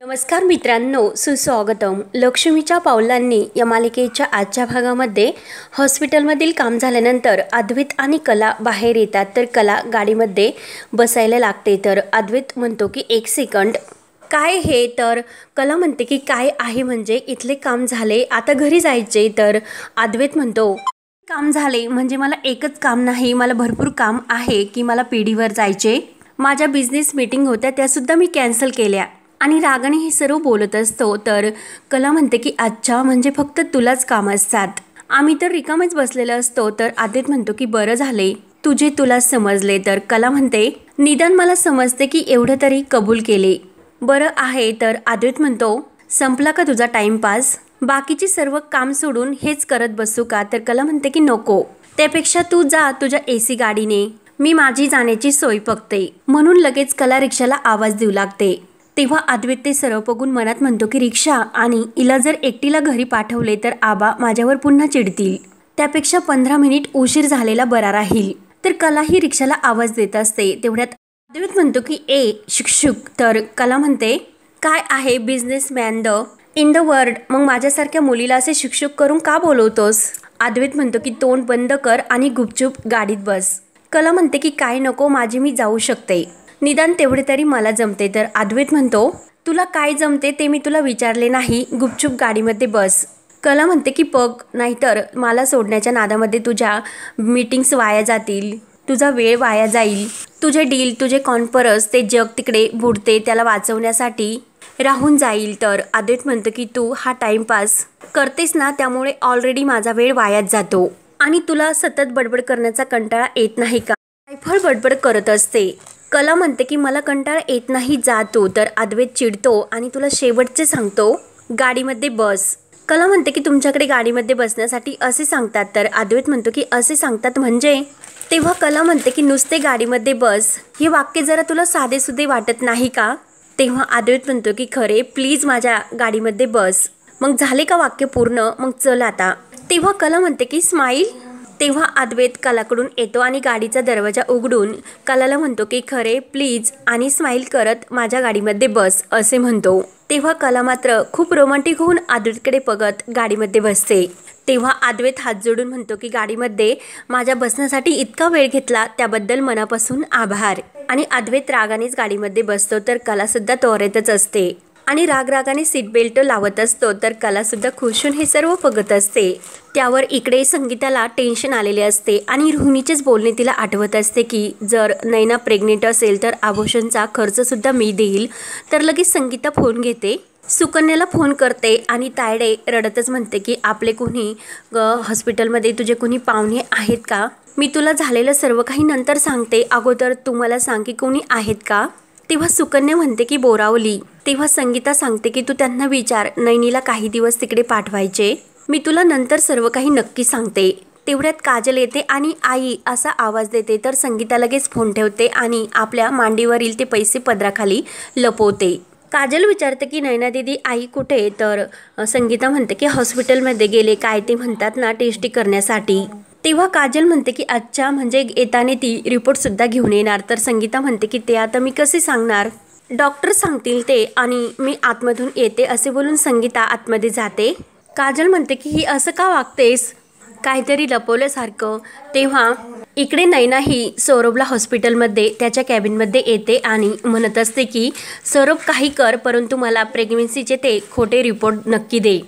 नमस्कार मित्रांनो सुस्वागतम. लक्ष्मीच्या पावलांनी या मालिकेच्या आजच्या भागामध्ये हॉस्पिटलमधील काम झाल्यानंतर अद्वैत आणि कला बाहेर येतात. तर कला गाडीमध्ये बसायला लागते. तर अद्वैत म्हणतो की एक सेकंड काय हे? तर कला म्हणते की काय आहे म्हणजे इथले काम झाले आता घरी जायचे. तर अद्वैत म्हणतो काम झाले म्हणजे मला एकच काम नाही मला भरपूर काम आहे की मला पिढीवर जायचे. माझ्या बिझनेस मीटिंग होत्या त्यासुद्धा मी कॅन्सल केल्या. आणि रागाने हे सर्व बोलत असतो तर कला म्हणते की अच्छा म्हणजे फक्त तुलाच काम असतात. आम्ही तर रिकामच बसलेलं असतो तर आदित म्हणतो की बरं झाले तुझे तुला समजले. तर कला म्हणते निदान मला समजते की एवढं तरी कबूल केले. बरं आहे तर आदित म्हणतो संपला का तुझा टाइमपास? बाकीचे सर्व काम सोडून हेच करत बसू का? तर कला म्हणते की नको त्यापेक्षा तू जा तुझ्या ए सी गाडीने मी माझी जाण्याची सोय बघते. म्हणून लगेच कला रिक्षाला आवाज देऊ लागते. तेव्हा अद्वैत ते सर्व बघून मनात म्हणतो की रिक्षा आणि इला जर एकटीला घरी पाठवले तर आबा माझ्यावर पुन्हा चिडतील. त्यापेक्षा पंधरा मिनिट उशीर झालेला बरा राहील तर कला ही रिक्षाला आवाज देत असते. तेवढ्यात अद्वैत म्हणतो की ए शिक्षक तर कला म्हणते काय आहे businessman the? In the world मग माझ्यासारख्या मुलीला असे शिक्षक करून का बोलवतोस अद्वैत म्हणतो की तोंड बंद कर आणि गुपचूप गाडीत बस. कला म्हणते की काय नको माझी मी जाऊ शकते. निदान तेवढे तरी मला जमते. तर अद्वैत म्हणतो तुला काय जमते ते मी तुला विचारले नाही. गुपचूप गाडीमध्ये बस. कला म्हणते की पग नाहीतर मला सोडण्याच्या नादामध्ये तुझ्या मीटिंग्स वाया जातील. तुझा वेळ वाया जाईल. तुझे डील तुझे कॉन्फरन्स ते जग तिकडे बुडते त्याला वाचवण्यासाठी राहून जाईल. तर अद्वैत म्हणतो की तू हा टाइमपास करतेस ना त्यामुळे ऑलरेडी माझा वेळ वायाच जातो. आणि तुला सतत बडबड करण्याचा कंटाळा येत नाही का? रायफळ बडबड करत असते. कला म्हणते की मला कंटाळा येत नाही जातो तर अद्वैत चिडतो आणि तुला शेवटचे सांगतो गाडीमध्ये बस. कला म्हणते की तुमच्याकडे गाडीमध्ये बसण्यासाठी असे सांगतात तर अद्वैत म्हणतो की असे सांगतात म्हणजे? तेव्हा कला म्हणते की नुसते गाडीमध्ये बस हे वाक्य जरा तुला साधेसुधे वाटत नाही का? तेव्हा अद्वैत म्हणतो की खरे प्लीज माझ्या गाडीमध्ये बस. मग झाले का वाक्य पूर्ण? मग चल आता. तेव्हा कला म्हणते की स्माईल तेव्हा अद्वैत कलाकडून येतो आणि गाडीचा दरवाजा उघडून कलाला म्हणतो की खरे प्लीज आणि स्माईल करत माझ्या गाडीमध्ये बस असे म्हणतो. तेव्हा कला मात्र खूप रोमांटिक होऊन अद्वैतकडे बघत गाडीमध्ये बसते. तेव्हा अद्वैत हात जोडून म्हणतो की गाडीमध्ये माझ्या बसण्यासाठी इतका वेळ घेतला त्याबद्दल मनापासून आभार. आणि अद्वैत रागानेच गाडीमध्ये बसतो तर कलासुद्धा तोरेतच असते. आणि रागरागाने सीट बेल्ट लावत असतो तर कलासुद्धा खुशून हे सर्व बघत असते. त्यावर इकडे संगीताला टेन्शन आलेले असते आणि रोहिणीचेच बोलणे तिला आठवत असते की जर नैना प्रेग्नेंट असेल तर आभूषणचा खर्चसुद्धा मी देईल. तर लगेच संगीता फोन घेते. सुकन्याला फोन करते आणि तायडे रडतच म्हणते की आपले कोणी हॉस्पिटलमध्ये तुझे कोणी पाहुणे आहेत का? मी तुला झालेलं सर्व काही नंतर सांगते. अगोदर तू मला सांग की कोणी आहेत का? तेव्हा सुकन्या म्हणते की बोरावली तेव्हा संगीता सांगते की तू त्यांना विचार नैनीला काही दिवस तिकडे पाठवायचे. मी तुला नंतर सर्व काही नक्की सांगते. तेवढ्यात काजल येते आणि आई असा आवाज देते तर संगीता लगेच फोन ठेवते आणि आपल्या मांडीवरील ते पैसे पदराखाली लपवते. काजल विचारते की नैना दिदी आई कुठे तर संगीता म्हणते की हॉस्पिटलमध्ये गेले. काय ते म्हणतात ना टेस्टी करण्यासाठी. तेव्हा काजल म्हणते की आजच्या म्हणजे येताने ती रिपोर्टसुद्धा घेऊन येणार. तर संगीता म्हणते की ते आता मी कसे सांगणार? डॉक्टर सांगतील ते आणि मी आतमधून येते असे बोलून संगीता आतमध्ये जाते. काजल म्हणते की ही असं का वागतेस? काहीतरी लपवल्यासारखं. तेव्हा इकडे नैना ही सौरभला हॉस्पिटलमध्ये त्याच्या कॅबिनमध्ये येते आणि म्हणत असते की सौरभ काही कर परंतु मला प्रेग्नेन्सीचे ते खोटे रिपोर्ट नक्की दे.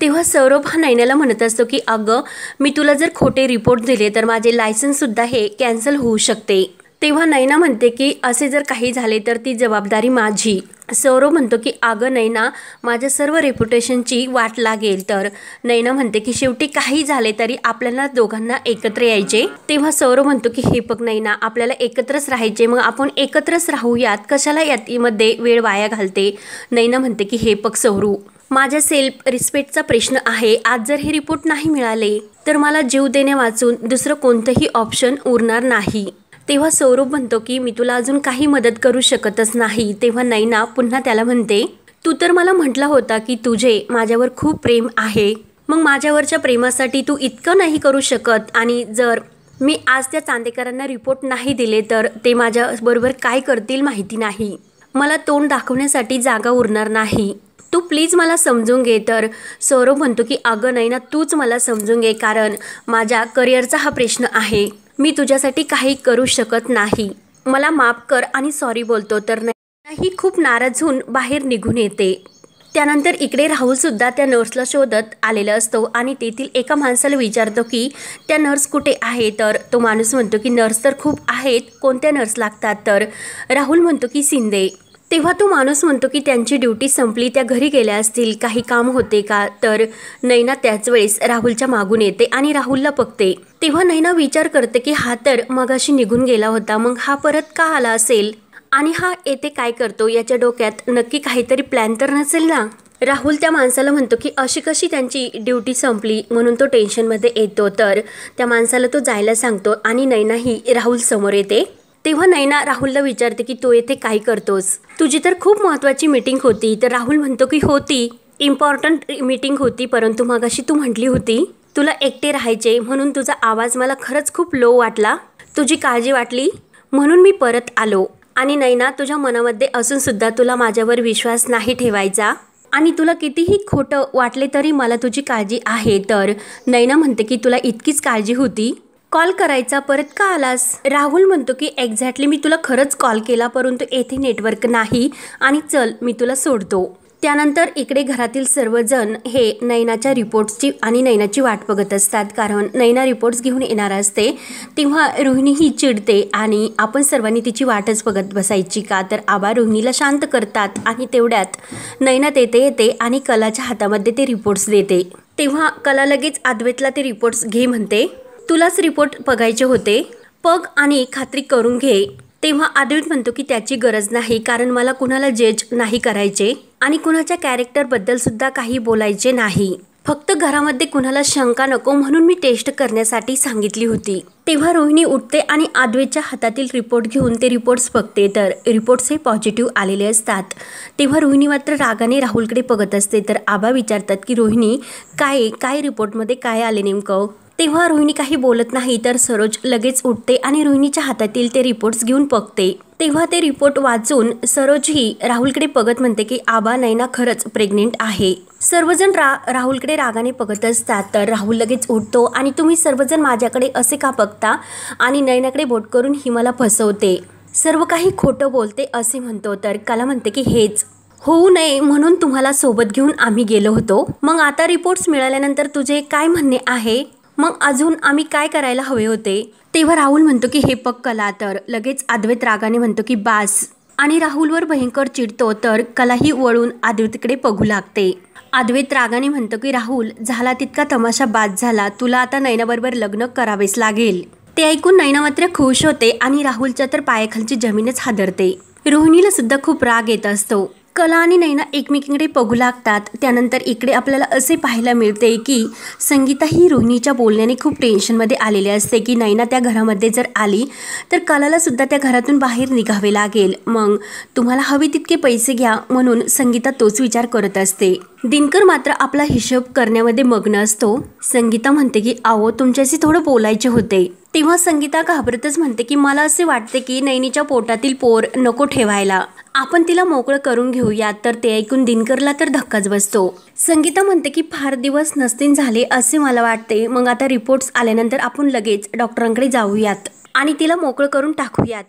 तेव्हा सौरभ हा नैनाला म्हणत असतो की अगं मी तुला जर खोटे रिपोर्ट दिले तर माझे लायसन्ससुद्धा हे कॅन्सल होऊ शकते. तेव्हा नैना म्हणते की असे जर काही झाले तर ती जबाबदारी माझी. सौरव म्हणतो की अगं नैना माझ्या सर्व रेप्युटेशनची वाट लागेल. तर नैना म्हणते की शेवटी काही झाले तरी आपल्याला दोघांना एकत्र यायचे. तेव्हा सौरव म्हणतो की हे पग नैना आपल्याला एकत्रच राहायचे मग आपण एकत्रच राहूयात. कशाला यातीमध्ये वेळ वाया घालते? नैना म्हणते की हे पग सौरू माझ्या सेल्फ रिस्पेक्टचा प्रश्न आहे. आज जर हे रिपोर्ट नाही मिळाले तर मला जीव देणे वाचून दुसरं कोणतंही ऑप्शन उरणार नाही. तेव्हा सौरभ म्हणतो की मी तुला अजून काही मदत करू शकतच नाही. तेव्हा नैना पुन्हा त्याला म्हणते तू तर मला म्हटला होता की तुझे माझ्यावर खूप प्रेम आहे. मग माझ्यावरच्या प्रेमासाठी तू इतकं नाही करू शकत आणि जर मी आज त्या चांदेकरांना रिपोर्ट नाही दिले तर ते माझ्याबरोबर काय करतील माहिती नाही. मला तोंड दाखवण्यासाठी जागा उरणार नाही. तू प्लीज मला समजून घे. तर सौरव म्हणतो की अगं नाही ना तूच मला समजून घे कारण माझ्या करिअरचा हा प्रश्न आहे. मी तुझ्यासाठी काही करू शकत नाही. मला माफ कर आणि सॉरी बोलतो. तर नाही खूप नाराज होऊन बाहेर निघून येते. त्यानंतर इकडे राहुलसुद्धा त्या नर्सला शोधत आलेला असतो आणि तेथील एका माणसाला विचारतो की त्या नर्स कुठे आहे? तर तो माणूस म्हणतो की नर्स तर खूप आहेत कोणत्या नर्स लागतात? तर राहुल म्हणतो की शिंदे. तेव्हा तो माणूस म्हणतो की त्यांची ड्युटी संपली त्या घरी गेल्या असतील काही काम होते का? तर नैना त्याच वेळेस राहुलच्या मागून येते आणि राहुलला बघते. तेव्हा नैना विचार करते की हा तर मगाशी निघून गेला होता मग हा परत का आला असेल? आणि हा येते काय करतो? याच्या डोक्यात नक्की काहीतरी प्लॅन तर नसेल ना? राहुल त्या माणसाला म्हणतो की अशी कशी त्यांची ड्युटी संपली? म्हणून तो टेन्शनमध्ये येतो. तर त्या माणसाला तो जायला सांगतो आणि नैनाही राहुल समोर येते. तेव्हा नैना राहुलला विचारते की तू येथे काय करतोस? तुझी तर खूप महत्त्वाची मीटिंग होती. तर राहुल म्हणतो की होती. इम्पॉर्टंट मीटिंग होती परंतु मग अशी तू म्हटली होती तुला एकटे राहायचे म्हणून तुझा आवाज मला खरंच खूप लो वाटला. तुझी काळजी वाटली म्हणून मी परत आलो. आणि नैना तुझ्या मनामध्ये असून सुद्धा तुला माझ्यावर विश्वास नाही ठेवायचा. आणि तुला कितीही खोटं वाटले तरी मला तुझी काळजी आहे. तर नैना म्हणते की तुला इतकीच काळजी होती कॉल करायचा परत का आलास? राहुल म्हणतो की एक्झॅक्टली मी तुला खरंच कॉल केला परंतु येथे नेटवर्क नाही आणि चल मी तुला सोडतो. त्यानंतर इकडे घरातील सर्वजण हे नैनाच्या रिपोर्ट्सची आणि नैनाची वाट बघत असतात. कारण नैना रिपोर्ट्स घेऊन येणार असते. तेव्हा रोहिणी ही चिडते आणि आपण सर्वांनी तिची वाटच बघत बसायची का? तर आबा रोहिणीला शांत करतात आणि तेवढ्यात नैना तेथे येते आणि कलाच्या हातामध्ये ते रिपोर्ट्स देते. तेव्हा कला लगेच अद्वैतला ते रिपोर्ट्स घे म्हणते. तुलाच रिपोर्ट बघायचे होते. पग आणि खात्री करून घे. तेव्हा अद्वैत म्हणतो की त्याची गरज नाही कारण मला कुणाला जज नाही करायचे आणि कुणाच्या कॅरेक्टरबद्दल सुद्धा काही बोलायचे नाही. फक्त घरामध्ये कुणाला शंका नको म्हणून मी टेस्ट करण्यासाठी सांगितली होती. तेव्हा रोहिणी उठते आणि आद्वेच्या हातातील रिपोर्ट घेऊन ते रिपोर्ट्स बघते. तर रिपोर्ट्स हे पॉझिटिव्ह आलेले असतात. तेव्हा रोहिणी मात्र रागाने राहुलकडे बघत असते. तर आबा विचारतात की रोहिणी काय काय रिपोर्टमध्ये काय आले नेमकं? तेव्हा रोहिणी काही बोलत नाही तर सरोज लगेच उठते आणि रोहिणीच्या हातातील ते रिपोर्ट्स घेऊन बघते. तेव्हा ते रिपोर्ट वाचून सरोजही राहुलकडे बघत म्हणते की आबा नैना खरंच प्रेग्नेंट आहे. सर्वजण रा राहुलकडे रागाने बघत असतात तर राहुल लगेच उठतो आणि तुम्ही सर्वजण माझ्याकडे असे का बघता? आणि नैनाकडे बोट करून ही मला फसवते. सर्व काही खोटं बोलते असे म्हणतो तर कला म्हणते की हेच. होऊ नये म्हणून तुम्हाला सोबत घेऊन आम्ही गेलो होतो. मग आता रिपोर्ट्स मिळाल्यानंतर तुझे काय म्हणणे आहे? मग अजून आम्ही काय करायला हवे होते? तेव्हा राहुल म्हणतो की हे पक कला तर. लगेच अद्वैत रागाने म्हणतो की बास. आणि राहुलवर भयंकर चिडतो तर कलाही वळून अद्वैतकडे बघू लागते. अद्वैत रागाने म्हणतो की राहुल झाला तितका तमाशा बाद झाला. तुला आता नैनाबरोबर लग्न करावेच लागेल. ते ऐकून नैना मात्र खुश होते आणि राहुलच्या तर पायाखालची जमीनच हादरते. रोहिणीला सुद्धा खूप राग येत असतो. कला आणि नैना एकमेकींकडे बघू लागतात. त्यानंतर इकडे आपल्याला असे पाहायला मिळते की संगीता ही रोहिणीच्या बोलण्याने खूप टेन्शनमध्ये आलेली असते की नैना त्या घरामध्ये जर आली तर कलालासुद्धा त्या घरातून बाहेर निघावे लागेल. मग तुम्हाला हवे तितके पैसे घ्या म्हणून संगीता तोच विचार करत असते. दिनकर मात्र आपला हिशोब करण्यामध्ये मग्न असतो. संगीता म्हणते की आहो तुमच्याशी थोडं बोलायचे होते. तेव्हा संगीता घाबरतच म्हणते की मला असे वाटते की नैनीच्या पोटातील पोर नको ठेवायला. आपण तिला मोकळं करून घेऊयात तर ते ऐकून दिनकरला तर धक्काच बसतो. संगीता म्हणते की फार दिवस नसतीन झाले असे मला वाटते. मग आता रिपोर्ट्स आल्यानंतर आपण लगेच डॉक्टरांकडे जाऊयात आणि तिला मोकळं करून टाकूयात.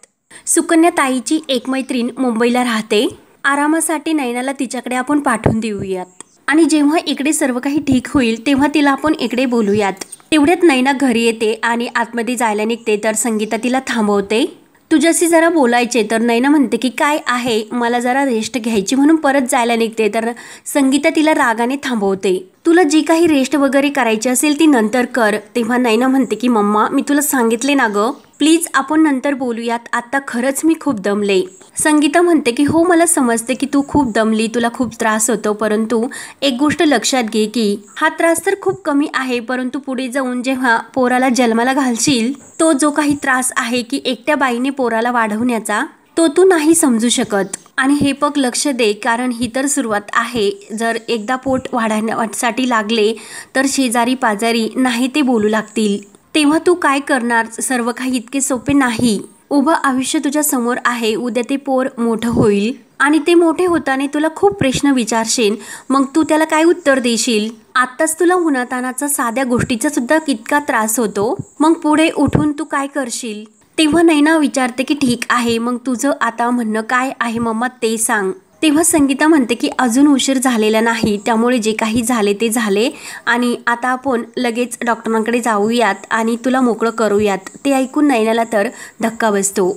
सुकन्या ताईची एक मैत्रीण मुंबईला राहते. आरामासाठी नैनाला तिच्याकडे आपण पाठवून देऊयात. आणि जेव्हा इकडे सर्व काही ठीक होईल तेव्हा तिला आपण इकडे बोलूयात. तेवढ्यात नैना घरी येते आणि आतमध्ये जायला निघते तर संगीता तिला थांबवते. तुझ्याशी जरा बोलायचे तर नैना म्हणते की काय आहे? मला जरा रेस्ट घ्यायची म्हणून परत जायला निघते. तर संगीता तिला रागाने थांबवते. तुला जी काही रेस्ट वगैरे करायची असेल ती नंतर कर. तेव्हा नैना म्हणते की मम्मा मी तुला सांगितले ना ग. प्लीज आपण नंतर बोलूयात. आत्ता खरंच मी खूप दमले. संगीता म्हणते की हो मला समजते की तू खूप दमली तुला खूप त्रास होतो. परंतु एक गोष्ट लक्षात घे की हा त्रास तर खूप कमी आहे. परंतु पुढे जाऊन जेव्हा पोराला जन्माला घालशील तो जो काही त्रास आहे की एकट्या बाईने पोराला वाढवण्याचा तो तू नाही समजू शकत. आणि हे पग लक्ष दे कारण ही तर सुरुवात आहे. जर एकदा पोट वाढण्यासाठी लागले तर शेजारी पाजारी नाही ते बोलू लागतील. तेव्हा तू काय करणार? सर्व काही इतके सोपे नाही. उभं आयुष्य तुझ्या समोर आहे. उद्या ते पोर मोठं होईल. आणि ते मोठे होताना तुला खूप प्रश्न विचारशील. मग तू त्याला काय उत्तर देशील? आत्ताच तुला उन्हातानाचा साध्या गोष्टीचा सुद्धा कितका त्रास होतो? मग पुढे उठून तू काय करशील? तेव्हा नैना विचारते की ठीक आहे मग तुझं आता म्हणणं काय आहे मम्मा ते सांग. तेव्हा संगीता म्हणते की अजून उशीर झालेला नाही त्यामुळे जे काही झाले ते झाले आणि आता आपण लगेच डॉक्टरांकडे जाऊयात आणि तुला मोकळं करूयात. ते ऐकून नैनाला तर धक्का बसतो.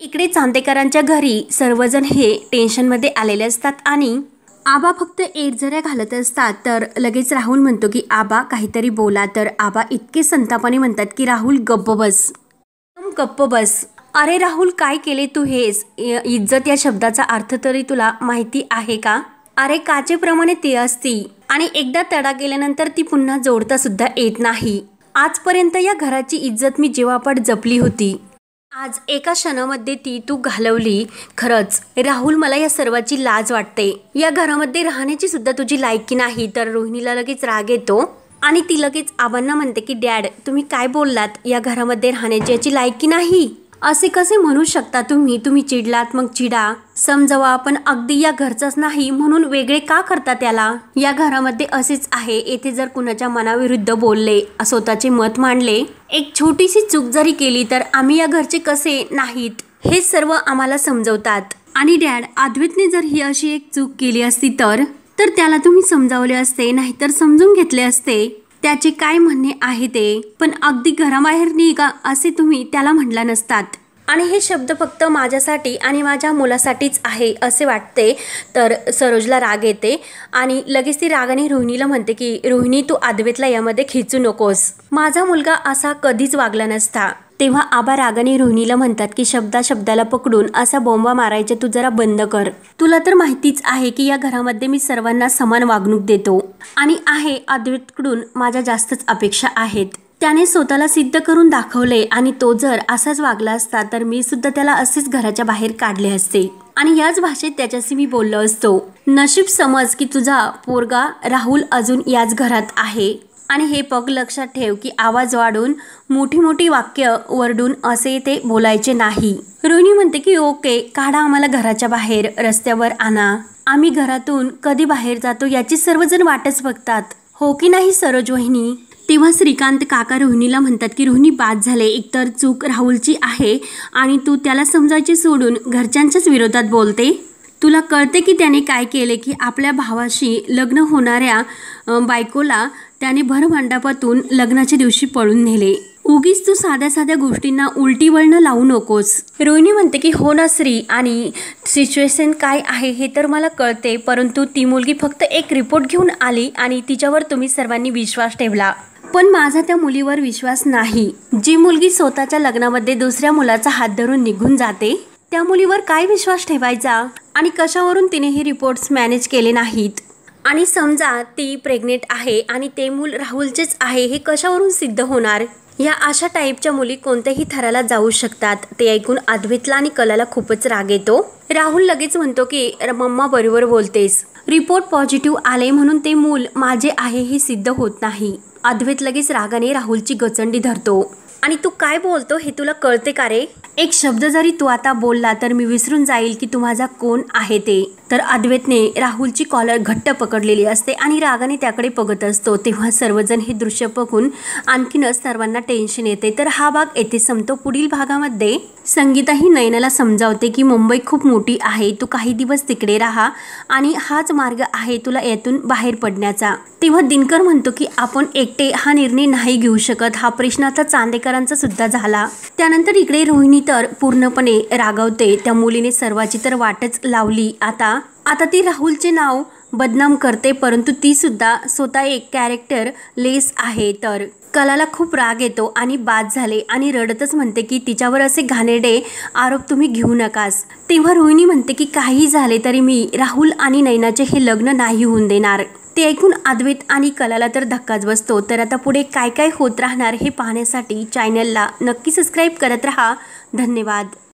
इकडे चांदेकरांच्या घरी सर्वजण हे टेन्शनमध्ये आलेले असतात आणि आबा फक्त एक जऱ्या घालत असतात. तर लगेच राहुल म्हणतो की आबा काहीतरी बोला. तर आबा इतके संतापाने म्हणतात की राहुल गप्प बस. गप्प बस. अरे राहुल काय केले तू हेच? इज्जत या शब्दाचा अर्थ तरी तुला माहिती आहे का? अरे काचेप्रमाणे ती असती. आणि एकदा तडा गेल्यानंतर ती पुन्हा जोडता सुद्धा येत नाही. आजपर्यंत या घराची इज्जत मी जेवापाट जपली होती. आज एका क्षणामध्ये ती तू घालवली. खरंच राहुल मला या सर्वाची लाज वाटते. या घरामध्ये राहण्याची सुद्धा तुझी लायकी नाही तर रोहिणीला लगेच राग येतो. आणि ती लगेच आबांना म्हणते की डॅड तुम्ही काय बोललात? या घरामध्ये राहण्याची याची लायकी नाही. असे कसे म्हणू शकता तुम्ही? तुम्ही चिडलात मग चिडा. समजावा पण अगदी या घरचाच नाही म्हणून वेगळे का करता त्याला? या घरामध्ये असेच आहे. येथे जर कुणाच्या मनाविरुद्ध बोलले स्वतःचे मत मांडले एक छोटीशी चूक जरी केली तर आम्ही या घरचे कसे नाहीत? हे सर्व आम्हाला समजवतात. आणि डॅड अद्वैतने जर ही अशी एक चूक केली असती तर? तर त्याला तुम्ही समजावले असते नाहीतर समजून घेतले असते. त्याचे काय म्हणणे आहे ते? पण अगदी घराबाहेर निघा असे तुम्ही त्याला म्हटला नसतात. आणि हे शब्द फक्त माझ्यासाठी आणि माझ्या मुलासाठीच आहे असे वाटते. तर सरोजला राग येते आणि लगेच ती रागाने रोहिणीला म्हणते की रोहिणी तू आदवेतला यामध्ये खिचू नकोस. माझा मुलगा असा कधीच वागला नसता. तेव्हा आबा रागाने रोहिणीला म्हणतात की शब्दा शब्दाला पकडून असा बोंबा मारायचे तू जरा बंद कर. तुला तर माहितीच आहे की या घरामध्ये मी सर्वांना समान वागणूक देतो आणि आहे अद्वैतकडून माझ्या जास्तच अपेक्षा आहेत. त्याने स्वतःला सिद्ध करून दाखवले आणि तो जर असाच वागला असता तर मी सुद्धा त्याला असेच घराच्या बाहेर काढले असते. आणि याच भाषेत त्याच्याशी मी बोललो असतो. नशीब समज की तुझा पोरगा राहुल अजून याच घरात आहे. आणि हे पग लक्षात ठेव की आवाज वाढून मोठी मोठी वाक्य वरडून असे ते बोलायचे नाही. रोहिणी म्हणते की ओके काढा आम्हाला घराच्या बाहेर रस्त्यावर आणा. आम्ही घरातून कधी बाहेर जातो याची सर्वजण वाटच बघतात. हो की नाही सरोज वहिनी? तेव्हा श्रीकांत काका रोहिणीला म्हणतात की रोहिणी बाद झाले. एकतर चूक राहुलची आहे आणि तू त्याला समजायचे सोडून घरच्यांच्याच विरोधात बोलते. तुला कळते की त्याने काय केले की आपल्या भावाशी लग्न होणाऱ्या बायकोला त्याने भरमंडपातून लग्नाच्या दिवशी पळून नेले. उगीच तू साध्या साध्या गोष्टींना उलटी वळणं लावू नकोस. रोहिणी म्हणते की हो ना श्री. आणि सिच्युएशन काय आहे हे तर मला कळते परंतु ती मुलगी फक्त एक रिपोर्ट घेऊन आली आणि तिच्यावर तुम्ही सर्वांनी विश्वास ठेवला. पण माझा त्या मुलीवर विश्वास नाही. जी मुलगी स्वतःच्या लग्नामध्ये दुसऱ्या मुलाचा हात धरून निघून जाते त्या मुलीवर काय विश्वास ठेवायचा? आणि कशावरून तिने हे रिपोर्ट्स मॅनेज केले नाहीत? आणि समजा ती प्रेग्नेंट आहे आणि ते मूल राहुलचेच आहे हे कशावरून सिद्ध होणार? या अशा टाईपच्या मुली कोणत्याही थराला जाऊ शकतात. ते ऐकून अद्वैतला आणि कलाला खूपच राग येतो. राहुल लगेच म्हणतो की मम्मा बरोबर बोलतेस. रिपोर्ट पॉझिटिव्ह आले म्हणून ते मूल माझे आहे हे सिद्ध होत नाही. अद्वैत लगेच रागाने राहुलची गचंडी धरतो. आणि तू काय बोलतो हे तुला कळते का रे? एक शब्द जरी तू आता बोलला तर मी विसरून जाईल की तू माझा कोण आहे ते. तर अद्वैतने राहुलची कॉलर घट्ट पकडलेली असते आणि रागाने त्याकडे बघत असतो. तेव्हा सर्वजण हे दृश्य बघून आणखीनच सर्वांना टेन्शन येते. तर हा भाग येथे संपतो. पुढील भागामध्ये संगीता ही नयनाला समजावते की मुंबई खूप मोठी आहे. तू काही दिवस तिकडे राहा आणि हाच मार्ग आहे तुला यातून बाहेर पडण्याचा. तेव्हा दिनकर म्हणतो की आपण एकटे हा निर्णय नाही घेऊ शकत. हा प्रश्न आता चांदेकरांचा सुद्धा झाला. त्यानंतर इकडे रोहिणी तर पूर्णपणे रागावते. त्या मुलीने सर्वाची तर वाटच लावली. आता आता ती राहुलचे नाव बदनाम करते परंतु तीसुद्धा स्वतः एक कॅरेक्टर लेस आहे. तर कलाला खूप राग येतो आणि बाद झाले आणि रडतच म्हणते की तिच्यावर असे घाणेरडे आरोप तुम्ही घेऊ नकास. तेव्हा रोहिणी म्हणते की काही झाले तरी मी राहुल आणि नैनाचे हे लग्न नाही होऊन देणार. ते ऐकून अद्वैत आणि कलाला तर धक्काच बसतो. तर आता पुढे काय काय होत राहणार हे पाहण्यासाठी चॅनलला नक्की सबस्क्राईब करत राहा. धन्यवाद.